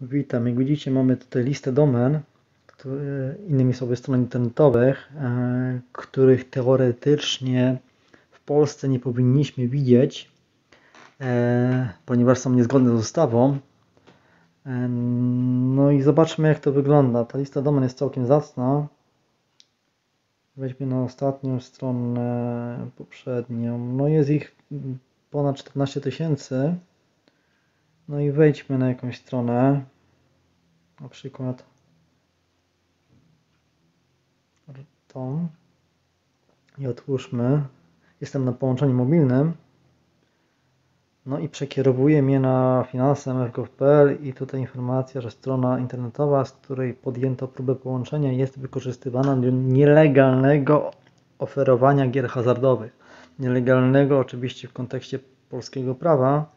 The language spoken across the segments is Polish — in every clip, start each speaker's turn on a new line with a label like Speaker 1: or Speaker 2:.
Speaker 1: Witam. Jak widzicie, mamy tutaj listę domen, innymi słowy stron internetowych, e, których teoretycznie w Polsce nie powinniśmy widzieć, e, ponieważ są niezgodne z ustawą. E, no i zobaczmy, jak to wygląda. Ta lista domen jest całkiem zacna. Weźmy na ostatnią stronę poprzednią. No jest ich ponad 14 tysięcy. No i wejdźmy na jakąś stronę, na przykład tą i otwórzmy. Jestem na połączeniu mobilnym. No i przekierowuje mnie na finanse mf.gov.pl i tutaj informacja, że strona internetowa, z której podjęto próbę połączenia jest wykorzystywana do nielegalnego oferowania gier hazardowych. Nielegalnego oczywiście w kontekście polskiego prawa,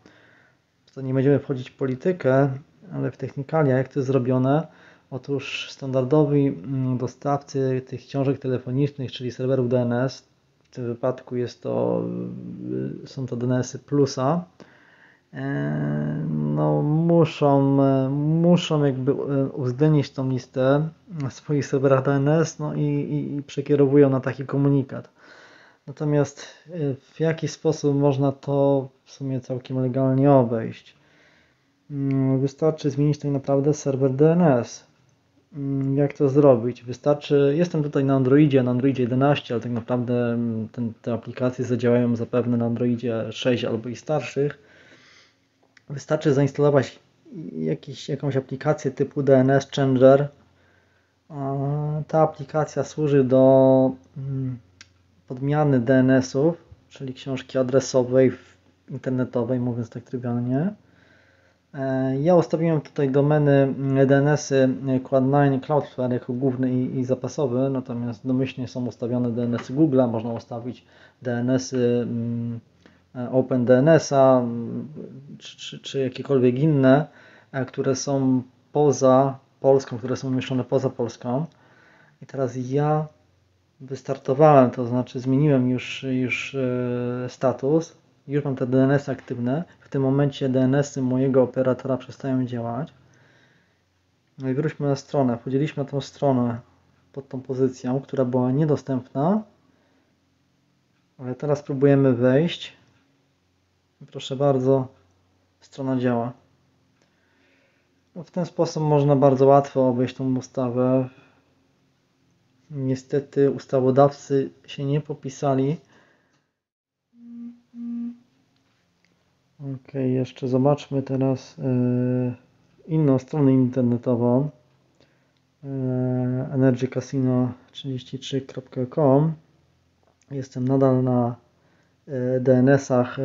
Speaker 1: to nie będziemy wchodzić w politykę, ale w technikalia, jak to jest zrobione? Otóż standardowi mm, dostawcy tych książek telefonicznych, czyli serwerów DNS, w tym wypadku jest to, y, są to DNS-y plusa, e, no, muszą, muszą jakby e, uwzględnić tą listę na swoich serwerach DNS no i, i, i przekierowują na taki komunikat. Natomiast y, w jaki sposób można to w sumie całkiem legalnie obejść? Mm, wystarczy zmienić tak naprawdę serwer DNS. Mm, jak to zrobić? Wystarczy, jestem tutaj na Androidzie, na Androidzie 11, ale tak naprawdę mm, ten, te aplikacje zadziałają zapewne na Androidzie 6 albo i starszych. Wystarczy zainstalować jakiś, jakąś aplikację typu DNS Changer. Ta aplikacja służy do podmiany DNS-ów, czyli książki adresowej, internetowej, mówiąc tak trywialnie. E, ja ustawiłem tutaj domeny DNS-y Quad9 Cloudflare jako główny i, i, zapasowy, natomiast domyślnie są ustawione DNS-y Google'a, można ustawić DNS-y mm, e, OpenDNS-a czy, czy, czy jakiekolwiek inne, e, które są poza Polską, które są umieszczone poza Polską. I teraz ja wystartowałem, to znaczy zmieniłem już, już e, status, już mam te DNS aktywne. W tym momencie DNS-y mojego operatora przestają działać. No i wróćmy na stronę. Na tą stronę pod tą pozycją, która była niedostępna. Ale teraz próbujemy wejść. Proszę bardzo, strona działa. No w ten sposób można bardzo łatwo obejść tą ustawę. Niestety ustawodawcy się nie popisali. Ok, jeszcze zobaczmy teraz e, inną stronę internetową e, energycasino33.com Jestem nadal na e, DNS-ach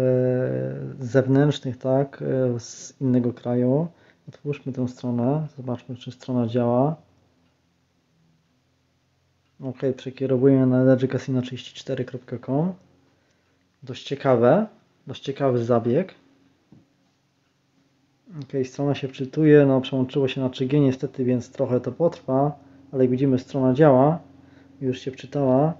Speaker 1: zewnętrznych, tak, z innego kraju. Otwórzmy tę stronę, zobaczmy, czy strona działa. Ok, przekierowuję na energycasino34.com. Dość ciekawe, dość ciekawy zabieg. Ok, strona się wczytuje, no przełączyło się na 3G niestety, więc trochę to potrwa, ale jak widzimy strona działa, już się wczytała.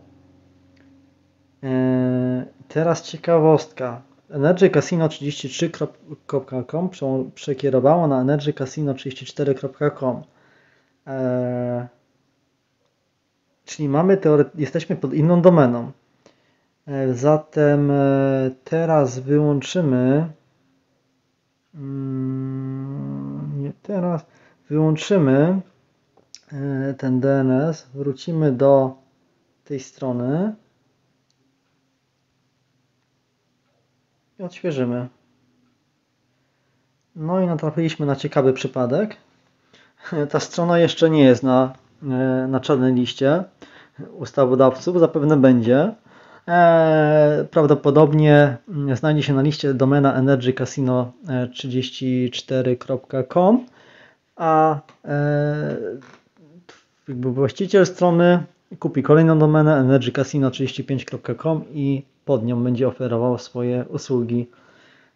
Speaker 1: Eee, teraz ciekawostka. energycasino33.com przekierowało na energycasino34.com. Eee, Czyli mamy jesteśmy pod inną domeną. E, zatem e, teraz wyłączymy mm, nie teraz wyłączymy e, ten DNS, wrócimy do tej strony i odświeżymy. No i natrafiliśmy na ciekawy przypadek. Ta strona jeszcze nie jest na na czarnej liście ustawodawców, zapewne będzie. E, prawdopodobnie znajdzie się na liście domena energycasino34.com, a e, jakby właściciel strony kupi kolejną domenę energycasino35.com i pod nią będzie oferował swoje usługi.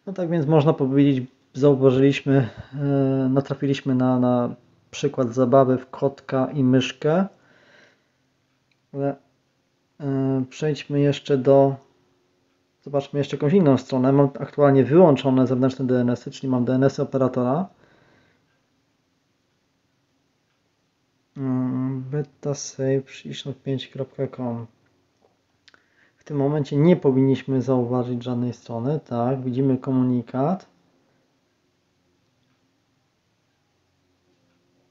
Speaker 1: No tak więc można powiedzieć, zauważyliśmy, natrafiliśmy na, na przykład zabawy w kotka i myszkę. Ale yy, przejdźmy jeszcze do. Zobaczmy jeszcze jakąś inną stronę. Mam aktualnie wyłączone zewnętrzne DNS-y, czyli mam DNS-y operatora. betasave65.com W tym momencie nie powinniśmy zauważyć żadnej strony. Tak, widzimy komunikat.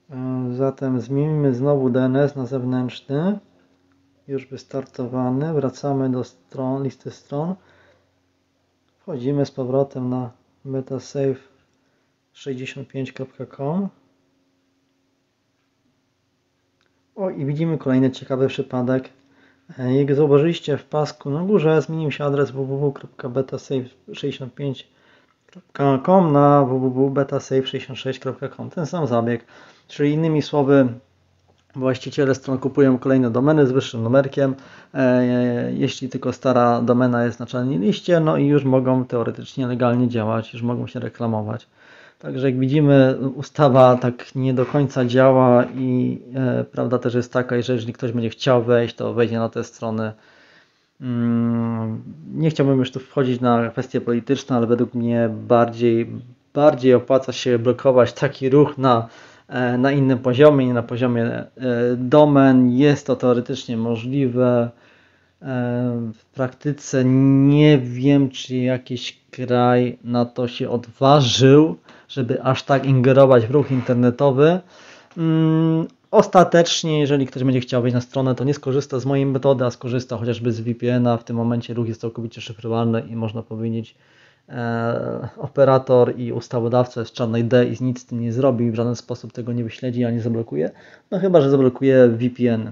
Speaker 1: E, Zatem zmienimy znowu DNS na zewnętrzny. Już wystartowany. Wracamy do stron, listy stron. Wchodzimy z powrotem na betasave65.com. O i widzimy kolejny ciekawy przypadek. E, Jak zauważyliście w pasku na górze zmienił się adres www.betasave65.com na www.betasave66.com. Ten sam zabieg. Czyli innymi słowy właściciele stron kupują kolejne domeny z wyższym numerkiem, e, jeśli tylko stara domena jest na czarnej liście, no i już mogą teoretycznie legalnie działać, już mogą się reklamować. Także jak widzimy, ustawa tak nie do końca działa i e, prawda też jest taka, że jeżeli ktoś będzie chciał wejść, to wejdzie na te strony. Mm, nie chciałbym już tu wchodzić na kwestie polityczne, ale według mnie bardziej, bardziej opłaca się blokować taki ruch na, na innym poziomie, nie na poziomie e, domen. Jest to teoretycznie możliwe. E, W praktyce nie wiem, czy jakiś kraj na to się odważył, żeby aż tak ingerować w ruch internetowy. Mm, Ostatecznie, jeżeli ktoś będzie chciał wejść na stronę, to nie skorzysta z mojej metody, a skorzysta chociażby z VPN-a. W tym momencie ruch jest całkowicie szyfrowalny i można powiedzieć, e, operator i ustawodawca jest czarnej D i nic z tym nie zrobi, w żaden sposób tego nie wyśledzi ani zablokuje. No chyba, że zablokuje VPN.